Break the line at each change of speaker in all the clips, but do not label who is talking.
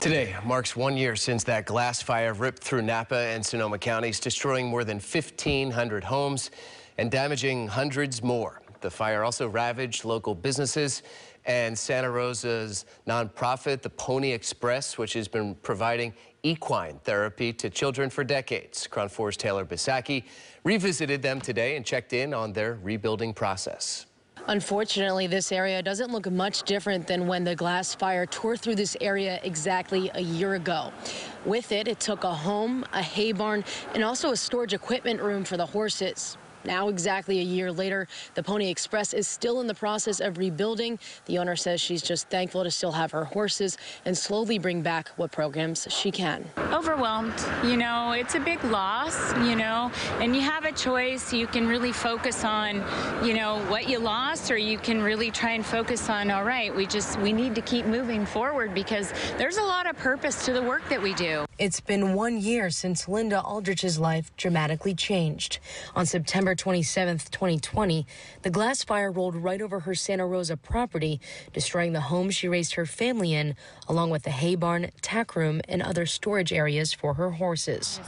Today marks one year since that glass fire ripped through Napa and Sonoma counties, destroying more than 1,500 homes and damaging hundreds more. The fire also ravaged local businesses and Santa Rosa's nonprofit, the Pony Express, which has been providing equine therapy to children for decades. KRON 4's Taylor Bisacky revisited them today and checked in on their rebuilding process.
Unfortunately, this area doesn't look much different than when the glass fire tore through this area exactly a year ago. With it, it took a home, a hay barn, and also a storage equipment room for the horses. Now, exactly a year later, the Pony Express is still in the process of rebuilding. The owner says she's just thankful to still have her horses and slowly bring back what programs she can.
Overwhelmed. You know, it's a big loss, you know, and you have a choice. You can really focus on, you know, what you lost, or you can really try and focus on, all right, we just, we need to keep moving forward because there's a lot of purpose to the work that we do.
It's been one year since Linda Aldrich's life dramatically changed. On September September 27, 2020, the glass fire rolled right over her Santa Rosa property, destroying the home she raised her family in, along with the hay barn, tack room, and other storage areas for her horses.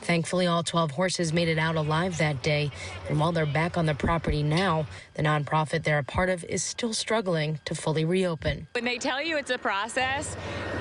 Thankfully, all 12 horses made it out alive that day. And while they're back on the property now, the nonprofit they're a part of is still struggling to fully reopen.
When they tell you it's a process,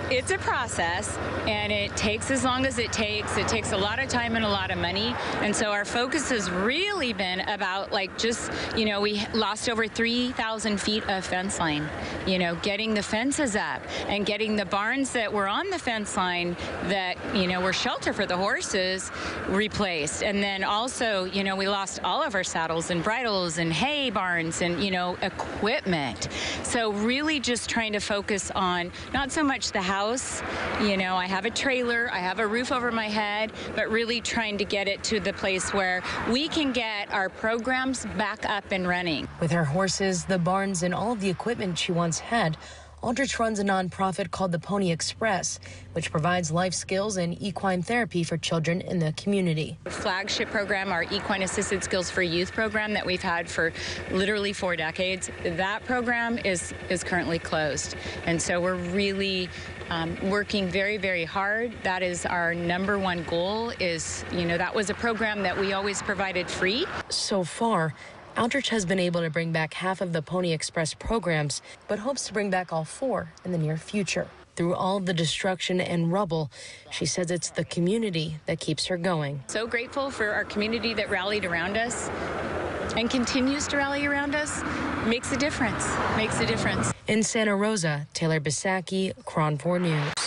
it's a process and it takes as long as it takes. It takes a lot of time and a lot of money. And so our focus has really been about like just, you know, we lost over 3,000 feet of fence line, you know, getting the fences up and getting the barns that were on the fence line that, you know, were shelter for the horses replaced. And then also, you know, we lost all of our saddles and bridles and hay barns and, you know, equipment. So really just trying to focus on not so much the house, you know, I have a trailer, I have a roof over my head, but really trying to get it to the place where we can get our programs back up and running.
With her horses, the barns, and all of the equipment she once had, Aldrich runs a nonprofit called the Pony Express, which provides life skills and equine therapy for children in the community.
Flagship program, our Equine Assisted Skills for Youth program that we've had for literally four decades, that program is, is currently closed. And so we're really um, working very, very hard. That is our number one goal is, you know, that was a program that we always provided free.
So far, Aldrich has been able to bring back half of the Pony Express programs, but hopes to bring back all four in the near future. Through all the destruction and rubble, she says it's the community that keeps her going.
So grateful for our community that rallied around us and continues to rally around us. Makes a difference. Makes a difference.
In Santa Rosa, Taylor Bisacky, KRON 4 News.